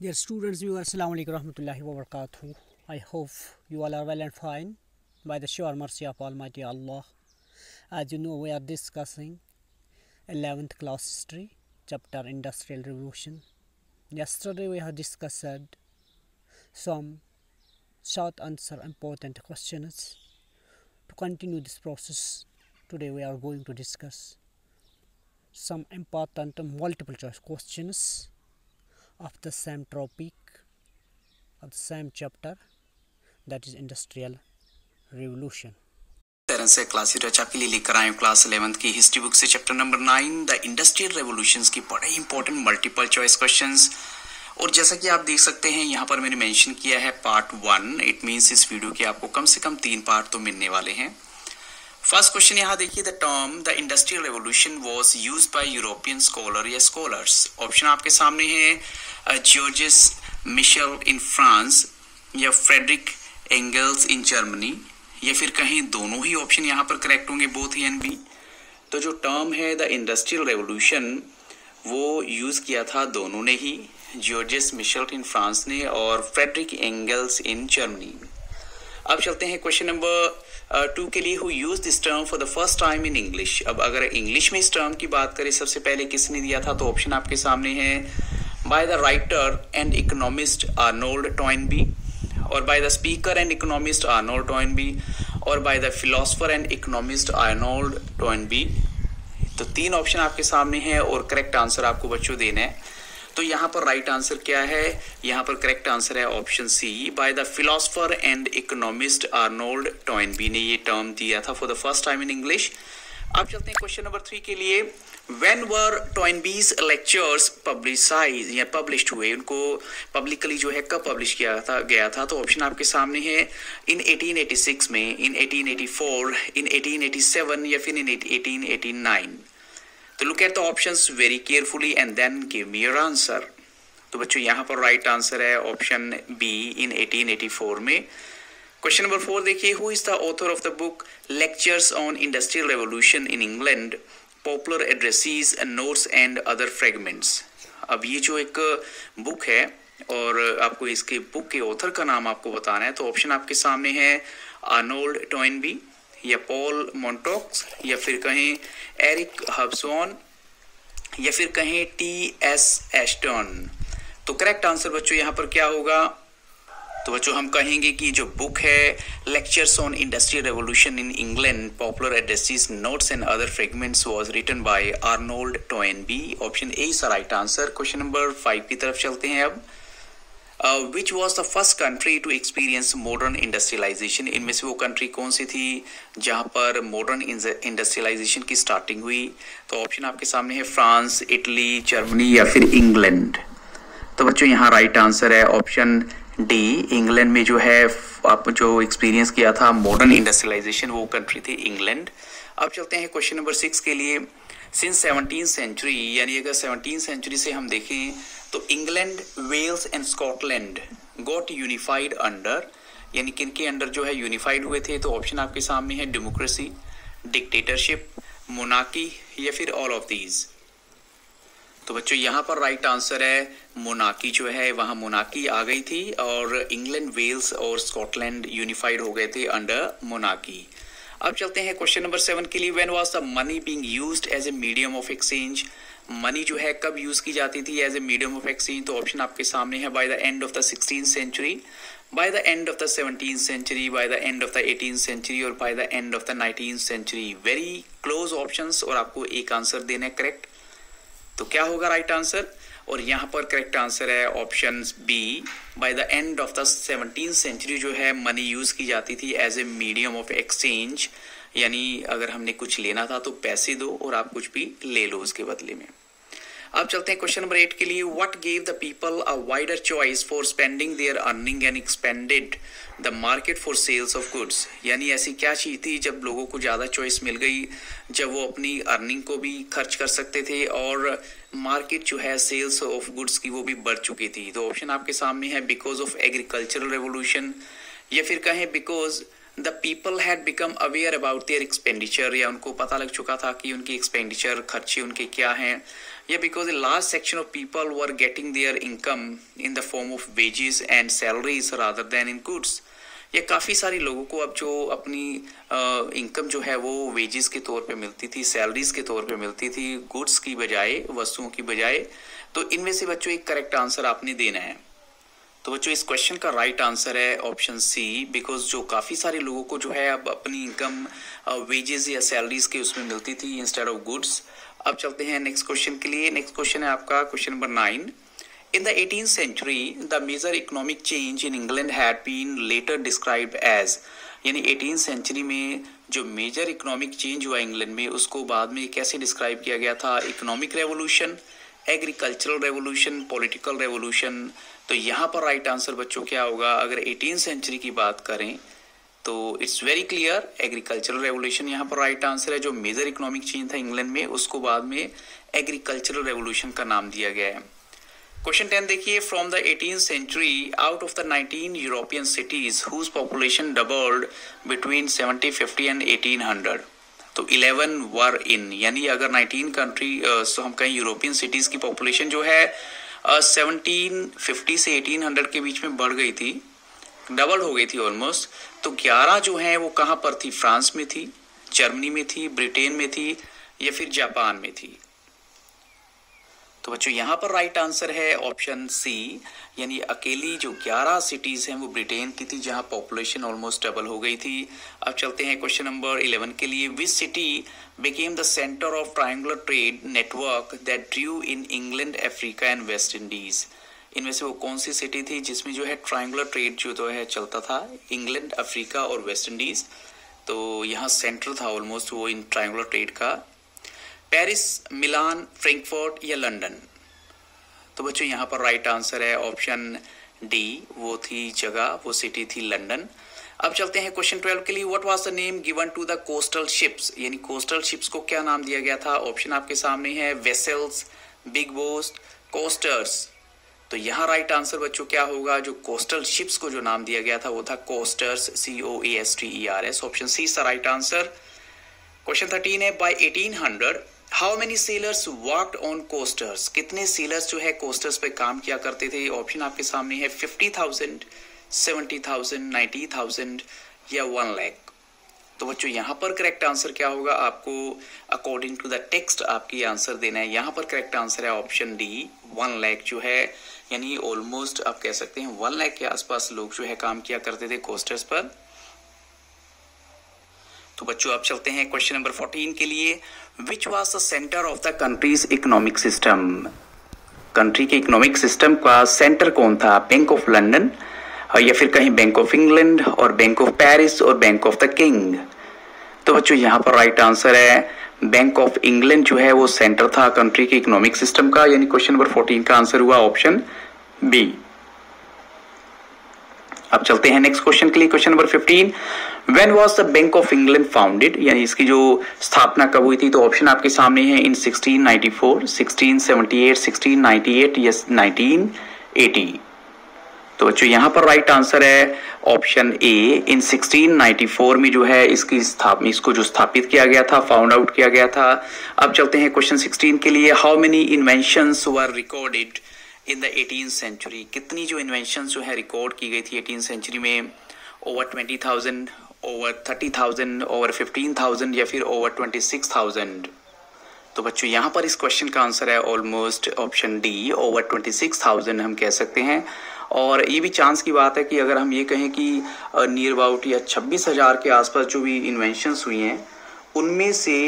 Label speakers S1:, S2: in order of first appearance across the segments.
S1: Dear students, viewers, Assalamu alaikum warahmatullahi wabarakatuh. I hope you all are well and fine by the sure mercy of Almighty Allah. As you know, we are discussing 11th class history, chapter Industrial Revolution. Yesterday, we have discussed some short answer important questions. To continue this process, today we are going to discuss some important multiple choice questions of the same topic of the same chapter, that is industrial revolution.
S2: तरह से class रचा के लिए लेकर आए class eleventh की history book से chapter number nine the industrial revolution की बड़े इंपॉर्टेंट मल्टीपल चॉइस क्वेश्चंस और जैसा कि आप देख सकते हैं, यहाँ पर मैंने मेंशन किया है पार्ट वन इट मींस इस वीडियो के आपको कम से कम तीन पार्ट तो मिलने वाले हैं। फ़र्स्ट क्वेश्चन यहाँ देखिए the term the industrial revolution was used by European scholar या स्कॉलर्स ऑप्शन आपके सामने है जॉर्जिस मिशेल इन फ्रांस या फ्रेडरिक एंगल्स इन जर्मनी या फिर कहीं दोनों ही ऑप्शन यहाँ पर करेक्ट होंगे बोथ ही एन बी तो जो टर्म है द इंडस्ट्रियल रेवोल्यूशन वो यूज़ किया था दोनों ने ही जॉर्जिस मिशेल इन फ्रांस ने और फ्रेडरिक एंगल्स इन जर्मनी अब चलते हैं क्वेश्चन नंबर टू के लिए who use this term for the first time in English अब अगर इंग्लिश में इस टर्म की बात करें, सबसे पहले किसने दिया था तो ऑप्शन आपके सामने है by the writer and economist Arnold Toynbee और by the speaker and economist Arnold Toynbee और by the philosopher and economist Arnold Toynbee तो तीन ऑप्शन आपके सामने हैं और करेक्ट आंसर आपको बच्चों देना है। तो यहाँ पर राइट right आंसर क्या है? यहाँ पर करेक्ट आंसर है option C by the philosopher and economist Arnold Toynbee ने ये टर्म दिया था for the first time in English अब चलते हैं क्वेश्चन नंबर थ्री के लिए। When were Toynbee's lectures publicised या पब्लिश हुए? उनको पब्लिकली जो है कब पब्लिश किया था, गया था? तो ऑप्शन आपके सामने है। इन 1886 में इन 1884 इन 1887 या फिर इन 1889 तो look at the options very carefully and then give me your answer तो बच्चों, यहाँ पर राइट right आंसर है ऑप्शन बी इन 1884 में। क्वेश्चन नंबर फोर देखिए who is the author of the book lectures on industrial revolution in England popular addresses notes and other fragments अब ये जो एक बुक है और आपको इसके बुक के ऑथर का नाम आपको बताना है तो ऑप्शन आपके सामने है आर्नोल्ड टॉइनबी या पॉल मोन्टोक्स या फिर कहें एरिक हब्सॉन या फिर कहें टी एस एस्टन तो करेक्ट आंसर बच्चों, यहाँ पर क्या होगा? तो बच्चों, हम कहेंगे कि जो बुक है lectures on industrial revolution in England popular addresses notes and other fragments was written by Arnold Toynbee option A is right answer question number five की तरफ़ चलते हैं अब। Which was the first country to experience modern industrialisation इनमें से वो country कौन सी थी, जहाँ पर मॉडर्न इंडस्ट्रियलाइजेशन की स्टार्टिंग हुई? तो ऑप्शन आपके सामने है फ्रांस इटली जर्मनी या फिर इंग्लैंड तो बच्चों, यहाँ राइट आंसर है। ऑप्शन डी इंग्लैंड में जो है, आप जो एक्सपीरियंस किया था मॉडर्न इंडस्ट्रियलाइजेशन वो कंट्री थी इंग्लैंड अब चलते हैं क्वेश्चन नंबर सिक्स के लिए. सिंस सेवनटीन सेंचुरी यानी अगर सेवनटीन सेंचुरी से हम देखें तो England Wales and Scotland got unified under यानी किन के अंडर जो है यूनिफाइड हुए थे तो ऑप्शन आपके सामने है डेमोक्रेसी डिक्टेटरशिप मोनाकी या फिर ऑल ऑफ़ दीज तो बच्चों, यहाँ पर राइट आंसर है, मोनाकी जो है, वहाँ मोनाकी आ गई थी और इंग्लैंड वेल्स और स्कॉटलैंड यूनिफाइड हो गए थे अंडर मोनाकी। अब चलते हैं क्वेश्चन नंबर सेवन के लिए। When was the money being used as a medium of exchange money जो है, कब यूज़ की जाती थी as a medium of exchange तो ऑप्शन आपके सामने है by the end of the sixteen century by the end of the seventeen century by the end of the eighteen century और by the end of the nineteen century very close option और आपको एक answer देना है correct तो क्या होगा right answer और यहाँ पर करेक्ट आंसर है option B by the end of the seventeen century जो है मनी यूज़ की जाती थी as a medium of exchange यानी अगर हमने कुछ लेना था तो पैसे दो और आप कुछ भी ले लो उसके बदले में। अब चलते हैं क्वेश्चन नंबर एट के लिए what gave the people a wider choice for spending their earning and expanded the market for sales of goods यानी ऐसी क्या चीज़ थी जब लोगों को ज़्यादा चॉइस मिल गई, जब वो अपनी अर्निंग को भी खर्च कर सकते थे और मार्केट जो है सेल्स ऑफ़ गुड्स की वो भी बढ़ चुकी थी? तो ऑप्शन आपके सामने है बिकॉज़ ऑफ़ एग्रीकल्चरल रेवोल्यूशन या फिर कहें because the people had become aware about their expenditure या उनको पता लग चुका था कि उनकी एक्सपेंडिचर खर्चे उनके क्या हैं। या because the large section of people were getting their income in the form of wages and salaries rather than in goods या काफ़ी सारे लोगों को अब जो अपनी इनकम जो है वो वेजेस के तौर पे मिलती थी सैलरीज के तौर पे मिलती थी गुड्स की बजाय, वस्तुओं की बजाय। तो इनमें से बच्चों, एक करेक्ट आंसर आपने देना है। तो बच्चों इस क्वेश्चन का राइट आंसर है ऑप्शन सी बिकॉज़ जो काफ़ी सारे लोगों को जो है अब अपनी इनकम वेजेस या सैलरीज के उसमें मिलती थी इंस्टेड ऑफ़ गुड्स अब चलते हैं नेक्स्ट क्वेश्चन के लिए। नेक्स्ट क्वेश्चन है आपका question number nine In the 18th century, the major economic change in England had been later described as यानी 18th सेंचुरी में जो मेजर इकोनॉमिक चेंज हुआ इंग्लैंड में उसको बाद में कैसे डिस्क्राइब किया गया था? Economic revolution agricultural revolution political revolution तो यहाँ पर राइट आंसर बच्चों क्या होगा? अगर एटीन सेंचुरी की बात करें तो it's very clear agricultural revolution यहाँ पर राइट आंसर है। जो मेजर इकोनॉमिक चेंज था इंग्लैंड में, उसको बाद में एग्रीकल्चरल रेवोल्यूशन का नाम दिया गया है। क्वेश्चन टेन देखिए from the eighteen century out of the nineteen European cities whose population doubled between seventy fifty and eighteen hundred तो 11 वर इन, यानी अगर 19 कंट्री तो हम कहें यूरोपियन सिटीज़ की पॉपुलेशन जो है सेवनटीन फिफ्टी से एटीन हंड्रेड के बीच में बढ़ गई थी डबल हो गई थी ऑलमोस्ट तो 11 जो है वो कहाँ पर थी? फ्रांस में थी, जर्मनी में थी, ब्रिटेन में थी, या फिर जापान में थी। तो बच्चों, यहाँ पर राइट आंसर है ऑप्शन सी यानी अकेली जो 11 सिटीज़ हैं, वो ब्रिटेन की थी, जहाँ पॉपुलेशन ऑलमोस्ट डबल हो गई थी। अब चलते हैं क्वेश्चन नंबर 11 के लिए। Which city became the centre of triangular trade network that drew in England Africa and West Indies इनमें से वो कौन सी सिटी थी जिसमें जो है ट्राइंगुलर ट्रेड जो तो है, चलता था? इंग्लैंड अफ्रीका और वेस्ट इंडीज तो यहाँ सेंटर था ऑलमोस्ट वो इन ट्राइंगुलर ट्रेड का। पेरिस, मिलान, फ्रैंकफर्ट या लंदन? तो बच्चों, यहाँ पर राइट आंसर है ऑप्शन डी वो थी जगह, वो सिटी थी लंदन। अब चलते हैं क्वेश्चन ट्वेल्व के लिए what was the name given to the coastal ships यानी कोस्टल शिप्स को क्या नाम दिया गया था? ऑप्शन आपके सामने है वेसल्स बिग बोस्ट कोस्टर्स तो यहाँ राइट आंसर बच्चों, क्या होगा? जो कोस्टल शिप्स को जो नाम दिया गया था, वो था coasters C O A S T E R S option C सा राइट आंसर क्वेश्चन थर्टीन है by eighteen hundred how many sailors worked on coasters कितने सेलर्स जो है कोस्टर्स पे काम किया करते थे? ऑप्शन आपके सामने है fifty thousand seventy thousand ninety thousand या वन लैख तो बच्चों, यहाँ पर करेक्ट आंसर क्या होगा? आपको अकॉर्डिंग टू द टेक्स्ट आपकी आंसर देना है। यहाँ पर करेक्ट आंसर है ऑप्शन डी वन लैख जो है, यानी ऑलमोस्ट आप कह सकते हैं वन लैख के आसपास लोग जो है काम किया करते थे कोस्टर्स पर। तो बच्चों, अब चलते हैं क्वेश्चन नंबर फोर्टीन के लिए। Which was the centre of the country's economic system country के इकोनॉमिक सिस्टम का सेंटर कौन था? बैंक ऑफ़ लंदन या फिर कहीं बैंक ऑफ़ इंग्लैंड और बैंक ऑफ़ पेरिस और बैंक ऑफ़ द किंग तो बच्चों, यहाँ पर राइट आंसर है। बैंक ऑफ़ इंग्लैंड जो है, वो सेंटर था कंट्री के इकोनॉमिक सिस्टम का। यानी क्वेश्चन नंबर फोर्टीन का आंसर हुआ ऑप्शन बी अब चलते हैं नेक्स्ट क्वेश्चन के लिए question number fifteen when was the Bank of England founded यानी इसकी जो स्थापना कब हुई थी? तो ऑप्शन आपके सामने है इन 1694, 1678, 1698 या 1980 तो बच्चों यहाँ पर राइट आंसर है ऑप्शन ए इन 1694 में जो है इसकी स्थापना इसको जो स्थापित किया गया था फाउंड आउट किया गया था. अब चलते हैं क्वेश्चन 16 के लिए. How many inventions were recorded in the eighteen century कितनी जो इन्वेंशन जो है रिकॉर्ड की गई थी एटीन सेंचुरी में? Over twenty thousand over thirty thousand over fifteen thousand या फिर ओवर ट्वेंटी सिक्स थाउज़ेंड तो बच्चों, यहाँ पर इस क्वेश्चन का आंसर है almost option D over twenty six thousand हम कह सकते हैं। और ये भी चांस की बात है कि अगर हम ये कहें कि नियर अबाउट या छब्बीस हज़ार के आसपास जो भी इन्वेंशंस हुई हैं, उनमें से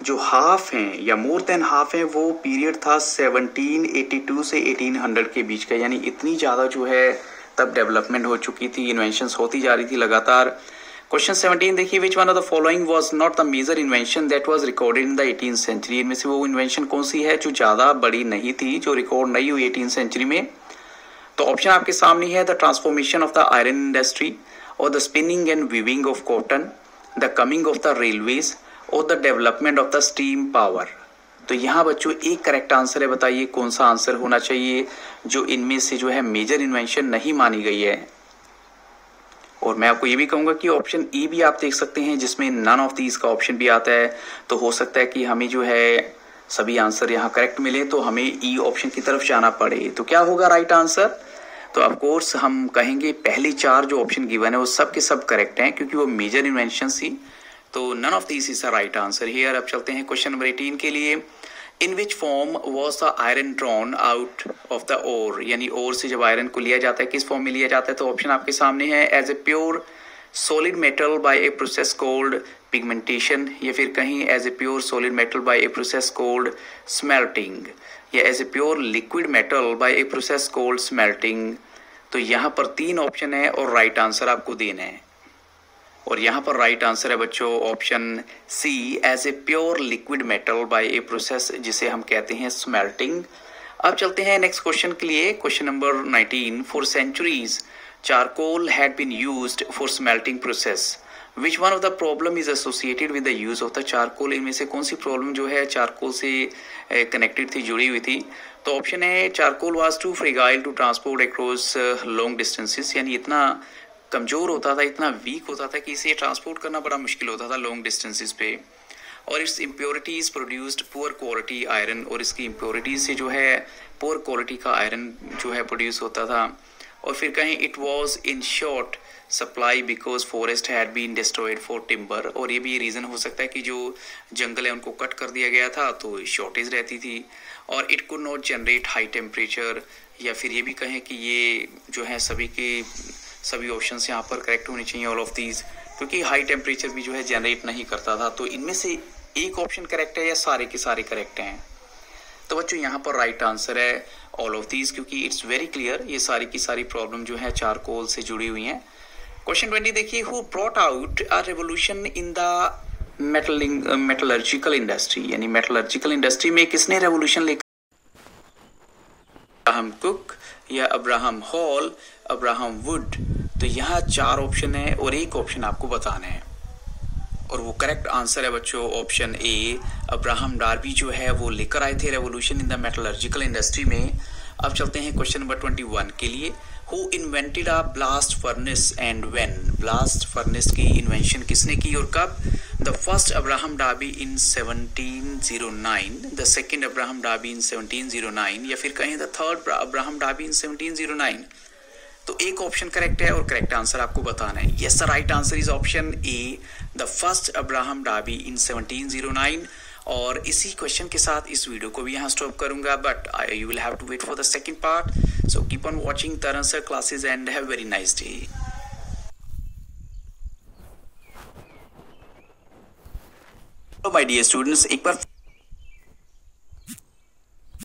S2: जो हाफ़ हैं या मोर देन हाफ़ हैं, वो पीरियड था 1782 से 1800 के बीच का। यानी इतनी ज़्यादा जो है, तब डेवलपमेंट हो चुकी थी इन्वेंशन होती जा रही थी लगातार। क्वेश्चन 17 देखिए which one of the following was not the major invention that was recorded in the eighteen century इनमें से वो इन्वेंशन कौन सी है जो ज़्यादा बड़ी नहीं थी, जो रिकॉर्ड नहीं हुई एटीन सेंचुरी में? तो ऑप्शन आपके सामने है the transformation of the iron industry और the spinning and weaving of cotton the coming of the railways और the development of the steam power तो यहाँ बच्चों, एक करेक्ट आंसर है, बताइए कौन सा आंसर होना चाहिए जो इनमें से जो है मेजर इन्वेंशन नहीं मानी गई है। और मैं आपको ये भी कहूँगा कि ऑप्शन ई भी आप देख सकते हैं, जिसमें नन ऑफ़ दीज का ऑप्शन भी आता है। तो हो सकता है कि हमें जो है सभी आंसर यहाँ करेक्ट मिले तो हमें ई ऑप्शन की तरफ़ जाना पड़े। तो क्या होगा राइट आंसर तो ऑफ़ कोर्स हम कहेंगे पहले चार जो ऑप्शन गिवन है, वो सब के सब करेक्ट हैं, क्योंकि वो मेजर इन्वेंशन थी तो none of this is the right answer here अब चलते हैं क्वेश्चन नंबर एटीन के लिए. In which form was the iron drawn out of the ore यानी ओर से जब आयरन को लिया जाता है, किस फॉर्म में लिया जाता है? तो ऑप्शन आपके सामने है. As a pure solid metal by a process called pigmentation या फिर कहीं as a pure solid metal by a process called smelting या as a pure liquid metal by a process called smelting तो यहाँ पर तीन ऑप्शन है और राइट right आंसर आपको देना है। और यहाँ पर राइट आंसर है बच्चों option C as a pure liquid metal by a process जिसे हम कहते हैं स्मेल्टिंग अब चलते हैं नेक्स्ट क्वेश्चन के लिए question number 19 for centuries charcoal had been used for smelting process which one of the problem is associated with the use of the charcoal इनमें से कौन सी प्रॉब्लम जो है चारकोल से कनेक्टेड थी, जुड़ी हुई थी? तो ऑप्शन है charcoal was too fragile to transport across long distances यानी इतना कमज़ोर होता था, इतना वीक होता था कि इसे ट्रांसपोर्ट करना बड़ा मुश्किल होता था लॉन्ग डिस्टेंसेस पे। और its impurities produced poor quality iron और इसकी इम्प्योरिटीज़ से जो है पुअर क्वालिटी का आयरन जो है प्रोड्यूस होता था। और फिर कहें it was in short supply because forest had been destroyed for timber और ये भी रीज़न हो सकता है कि जो जंगल है, उनको कट कर दिया गया था तो शॉर्टेज रहती थी। और it could not generate high temperature या फिर ये भी कहें कि ये जो है सभी के सभी ऑप्शन यहाँ पर करेक्ट होने चाहिए ऑल ऑफ़ दीज क्योंकि हाई टेम्परेचर भी जो है जनरेट नहीं करता था तो इनमें से एक ऑप्शन करेक्ट है या सारे के सारे करेक्ट हैं? तो बच्चों, यहाँ पर राइट आंसर है ऑल ऑफ़ दीज क्योंकि इट्स वेरी क्लियर ये सारी की सारी प्रॉब्लम जो है चारकोल से जुड़ी हुई हैं। क्वेश्चन ट्वेंटी देखिए who brought out a revolution in the metalling metallurgical industry यानी मेटलर्जिकल इंडस्ट्री में किसने रेवोल्यूशन लेकर अब्राहम कुक या अब्राहम हॉल, अब्राहम वुड तो यहाँ चार ऑप्शन है और एक ऑप्शन आपको बताना है। और वो करेक्ट आंसर है बच्चों ऑप्शन ए अब्राहम डार्बी जो है वो लेकर आए थे revolution in the metallurgical industry में। अब चलते हैं क्वेश्चन नंबर ट्वेंटी वन के लिए। Who invented a blast furnace and when blast furnace की इन्वेंशन किसने की और कब? The first Abraham Darby in 1709 the second Abraham Darby in 1709 या फिर कहें the third Abraham Darby in 1709 तो एक ऑप्शन करेक्ट है और करेक्ट आंसर आपको बताना है। Yes the right answer is option A the first Abraham Darby in 1709 और इसी क्वेश्चन के साथ इस वीडियो को भी यहाँ स्टॉप करूँगा but I you will have to wait for the second part so keep on watching Taran sir classes and have very nice day my dear students एक बार